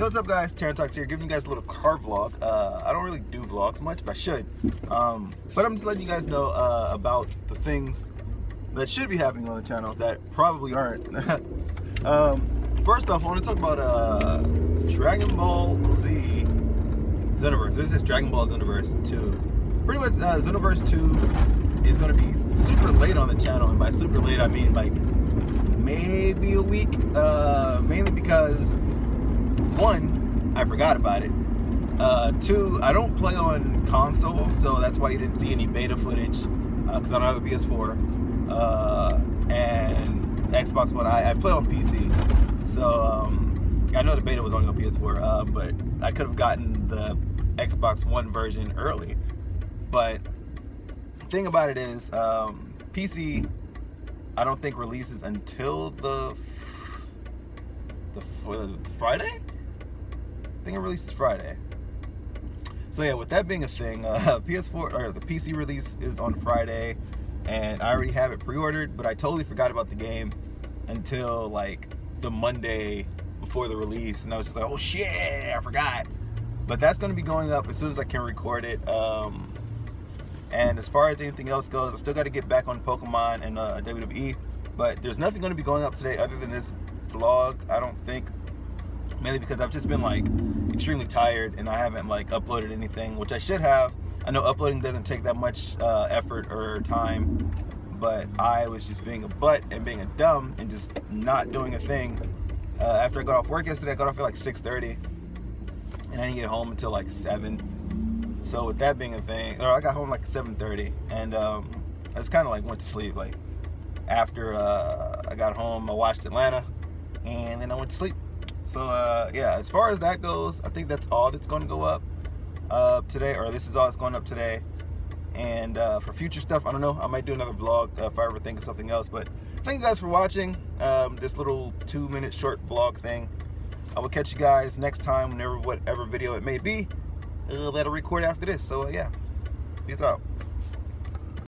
Yo, what's up guys? Tarantox here, giving you guys a little car vlog. Uh, I don't really do vlogs much, but I should. Um, but I'm just letting you guys know uh, about the things that should be happening on the channel that probably aren't. um, first off, I want to talk about uh, Dragon Ball Z Xenoverse. There's this Dragon Ball Xenoverse 2. Pretty much uh, Xenoverse 2 is going to be super late on the channel, and by super late I mean like maybe a week. Uh, mainly because one, I forgot about it. Uh, two, I don't play on console, so that's why you didn't see any beta footage because uh, I don't have a PS4 uh, and Xbox One. I, I, play on PC, so um, I know the beta was only on PS4, uh, but I could have gotten the Xbox One version early. But the thing about it is, um, PC, I don't think releases until the the, the Friday. Think it releases Friday. So yeah, with that being a thing, uh, PS4 or the PC release is on Friday, and I already have it pre-ordered. But I totally forgot about the game until like the Monday before the release, and I was just like, oh shit, I forgot. But that's going to be going up as soon as I can record it. Um, and as far as anything else goes, I still got to get back on Pokemon and uh, WWE. But there's nothing going to be going up today other than this vlog. I don't think mainly because I've just been like extremely tired and I haven't like uploaded anything, which I should have. I know uploading doesn't take that much uh, effort or time, but I was just being a butt and being a dumb and just not doing a thing. Uh, after I got off work yesterday, I got off at like 6.30 and I didn't get home until like 7. So with that being a thing, or I got home like 7.30 and um, I just kind of like went to sleep. Like after uh, I got home, I watched Atlanta and then I went to sleep. So uh, yeah, as far as that goes, I think that's all that's going to go up uh, today, or this is all that's going up today. And uh, for future stuff, I don't know. I might do another vlog uh, if I ever think of something else. But thank you guys for watching um, this little two-minute short vlog thing. I will catch you guys next time, whenever whatever video it may be. Uh, that'll record after this. So yeah, peace out.